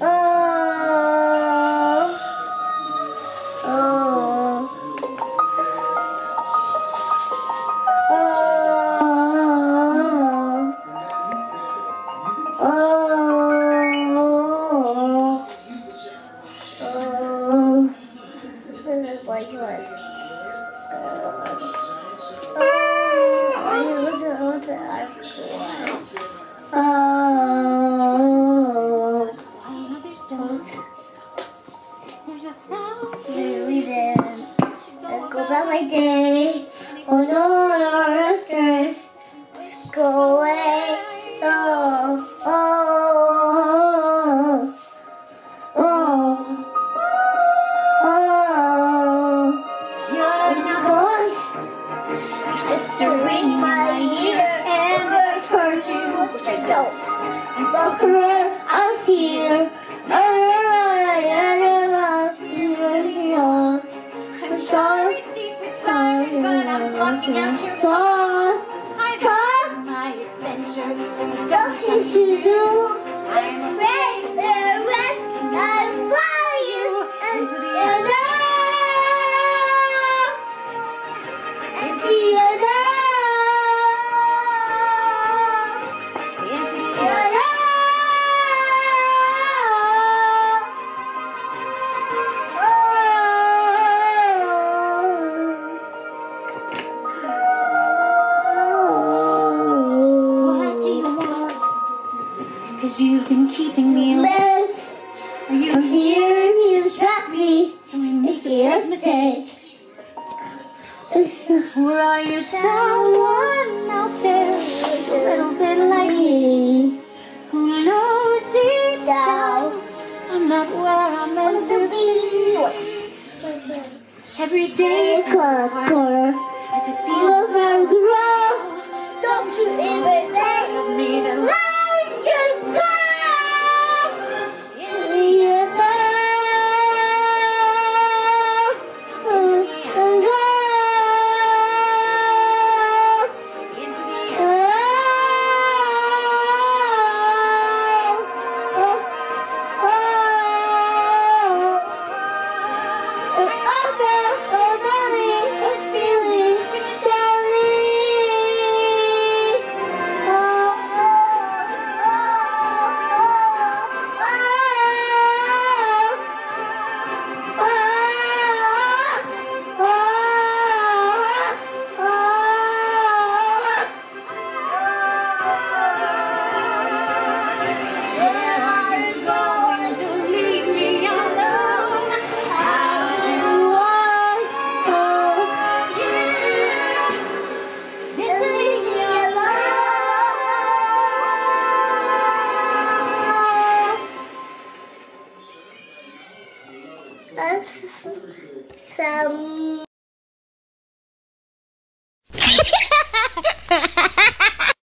Oh! About my day. Oh no, no, just go away. Oh, oh, oh, oh. You're not Voice just to ring my ear and a person with the dope. I'm Cause my adventure. But just don't as you do, I'm Cause you've been keeping me alive. Are you I'm here and you've got me. So I make a mistake. Or are you someone out there, a little bit like me, Me who knows deep down I'm not where I'm meant to be? Every day is corner. as I feel grow. Some.